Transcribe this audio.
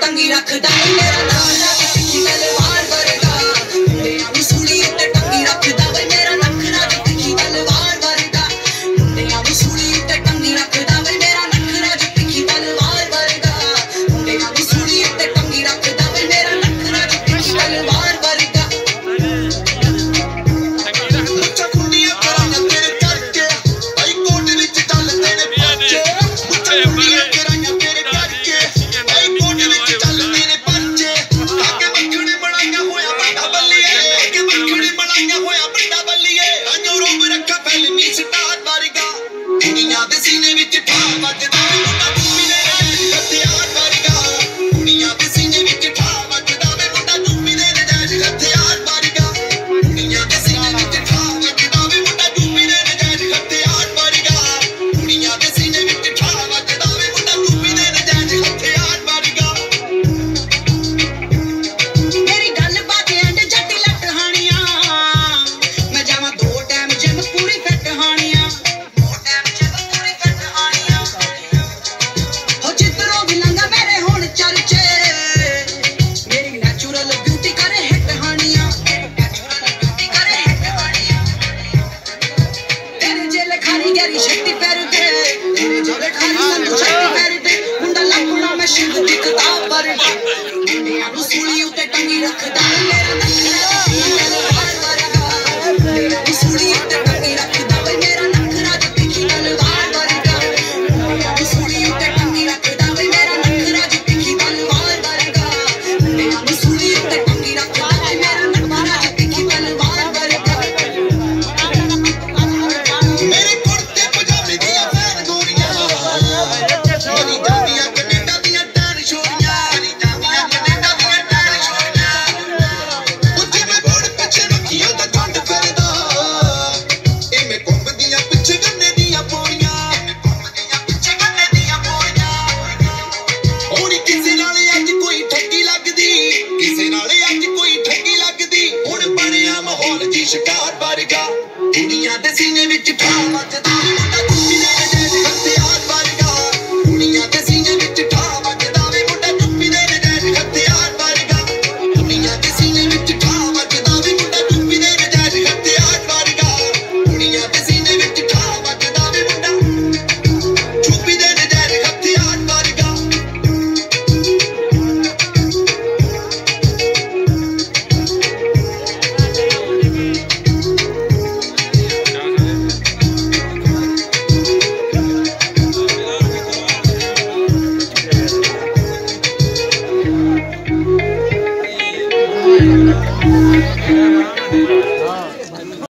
ਟੰਗੀ ਰੱਖਦਾ ਏ ਮੇਰਾ sonuna kadar. ਗਿਆ ਦੁਨੀਆ ਦੇ ਸੀਨੇ ਵਿੱਚ ਕਿਉਂ ਵੱਜਦਾ